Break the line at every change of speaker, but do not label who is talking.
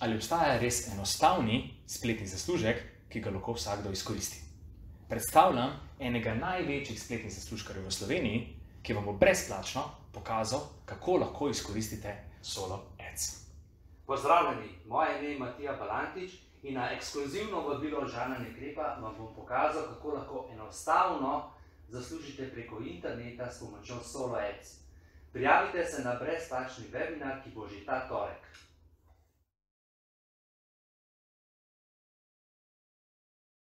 Ali obstaja res enostavni spletni zaslužek, ki ga lahko vsakdo izkoristi? Predstavljam enega največjih spletnih zaslužkarjev v Sloveniji, ki vam bo brezplačno pokazal, kako lahko izkoristite Solo Ads.
Pozdravljeni, moje ime je Matija Balantič in na ekskluzivno vabilo Žana Nekrepa vam bom pokazal, kako lahko enostavno zaslužite preko interneta s pomočjo Solo Ads. Prijavite se na brezplačni webinar, ki bo že ta torek.